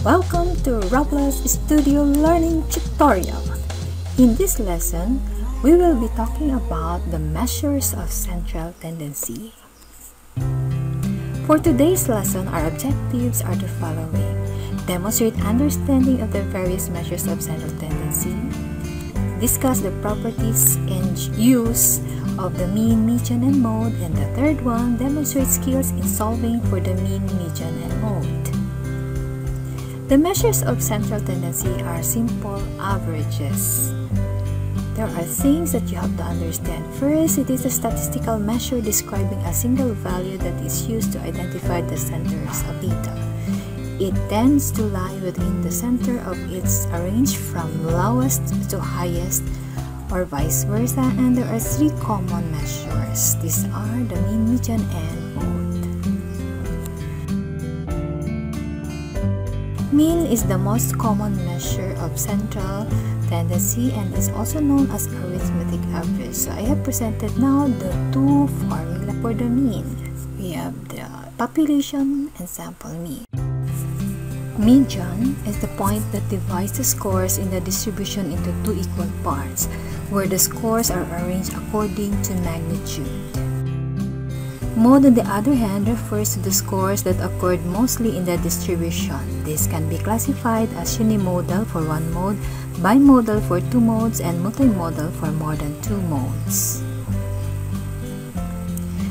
Welcome to Roblox Studio Learning Tutorial. In this lesson, we will be talking about the measures of central tendency. For today's lesson, our objectives are the following. Demonstrate understanding of the various measures of central tendency. Discuss the properties and use of the mean, median, and mode. And the third one, demonstrate skills in solving for the mean, median, and mode. The measures of central tendency are simple averages. There are things that you have to understand. First, it is a statistical measure describing a single value that is used to identify the centers of data. It tends to lie within the center of its range from lowest to highest or vice versa and there are three common measures. These are the mean, median, and Mean is the most common measure of central tendency and is also known as arithmetic average. So I have presented now the two formula for the mean. We have the population and sample mean. Median is the point that divides the scores in the distribution into two equal parts, where the scores are arranged according to magnitude. Mode, on the other hand, refers to the scores that occurred mostly in the distribution. This can be classified as unimodal for one mode, bimodal for two modes, and multimodal for more than two modes.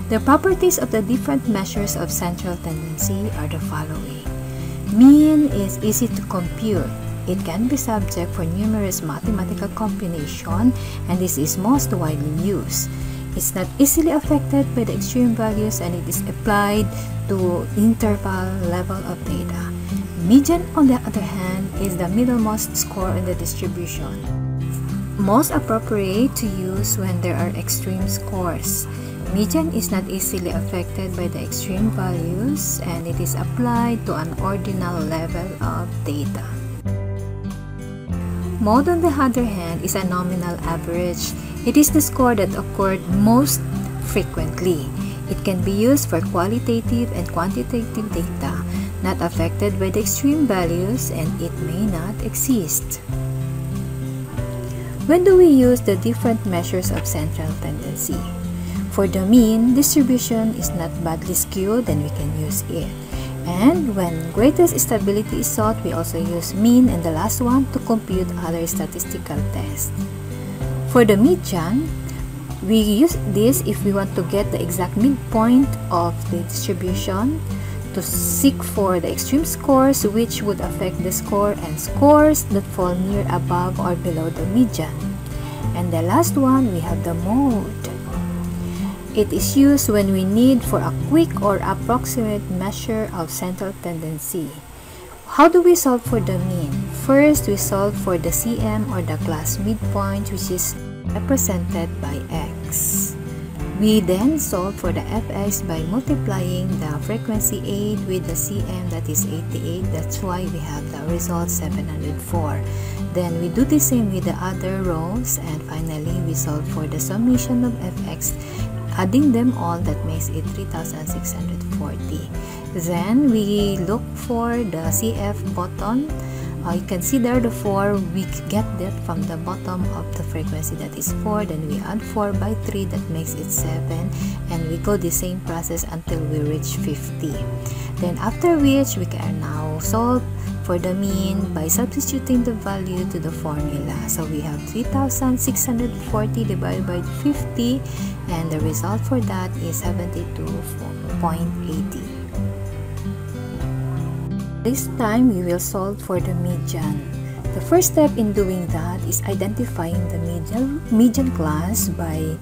The properties of the different measures of central tendency are the following. Mean is easy to compute. It can be subject for numerous mathematical combination and this is most widely used. It's not easily affected by the extreme values and it is applied to interval level of data. Median, on the other hand, is the middlemost score in the distribution. Most appropriate to use when there are extreme scores. Median is not easily affected by the extreme values and it is applied to an ordinal level of data. Mode on the other hand is a nominal average. It is the score that occurred most frequently. It can be used for qualitative and quantitative data not affected by the extreme values and it may not exist. When do we use the different measures of central tendency? For the mean, distribution is not badly skewed, then we can use it. And when greatest stability is sought, we also use mean and the last one to compute other statistical tests. For the median, we use this if we want to get the exact midpoint of the distribution to seek for the extreme scores which would affect the score and scores that fall near above or below the median. And the last one, we have the mode. It is used when we need for a quick or approximate measure of central tendency. How do we solve for the mean? First, we solve for the CM or the class midpoint which is represented by X. We then solve for the fx by multiplying the frequency 8 with the cm that is 88. That's why we have the result 704. Then we do the same with the other rows and finally we solve for the summation of fx adding them all that makes it 3640 then we look for the cf bottom uh, you consider the 4 we get that from the bottom of the frequency that is 4 then we add 4 by 3 that makes it 7 and we go the same process until we reach 50 then after which we can now solve for the mean by substituting the value to the formula. So we have 3640 divided by 50 and the result for that is 72.80 this time, we will solve for the median. The first step in doing that is identifying the median, median class by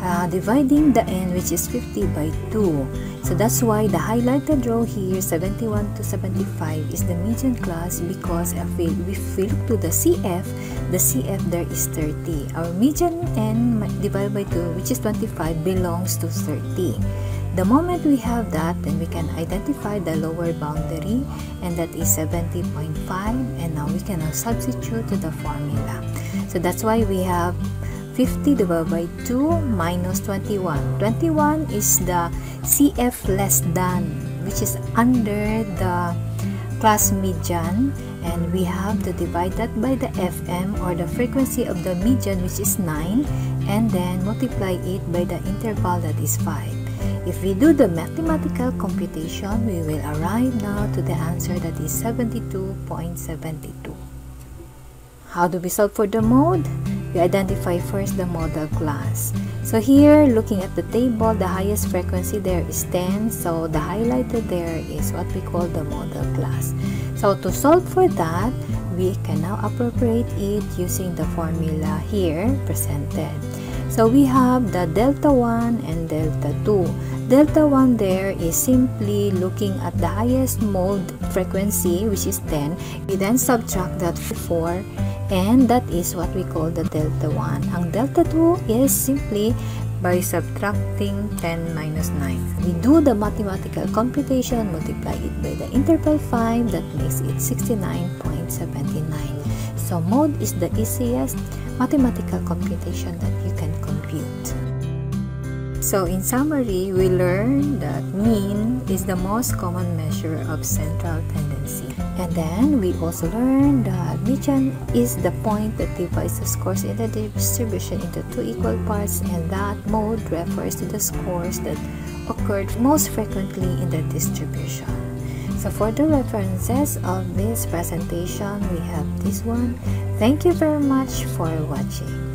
uh, dividing the n which is 50 by 2. So that's why the highlighted row here 71 to 75 is the median class because if we, if we look to the CF, the CF there is 30. Our median n divided by 2 which is 25 belongs to 30. The moment we have that, then we can identify the lower boundary and that is 70.5 and now we can now substitute to the formula. So that's why we have 50 divided by 2 minus 21. 21 is the CF less than which is under the class median and we have to divide that by the FM or the frequency of the median which is 9 and then multiply it by the interval that is 5. If we do the mathematical computation, we will arrive now to the answer that is 72.72. How do we solve for the mode? We identify first the model class. So here, looking at the table, the highest frequency there is 10. So the highlighted there is what we call the model class. So to solve for that, we can now appropriate it using the formula here presented. So we have the delta 1 and delta 2. Delta 1 there is simply looking at the highest mode frequency which is 10. We then subtract that 4 and that is what we call the delta 1. Ang delta 2 is simply by subtracting 10 minus 9. We do the mathematical computation, multiply it by the interval 5, that makes it 69.79. So mode is the easiest mathematical computation that. So in summary, we learned that mean is the most common measure of central tendency. And then we also learned that median is the point that divides the scores in the distribution into two equal parts and that mode refers to the scores that occurred most frequently in the distribution. So for the references of this presentation, we have this one. Thank you very much for watching.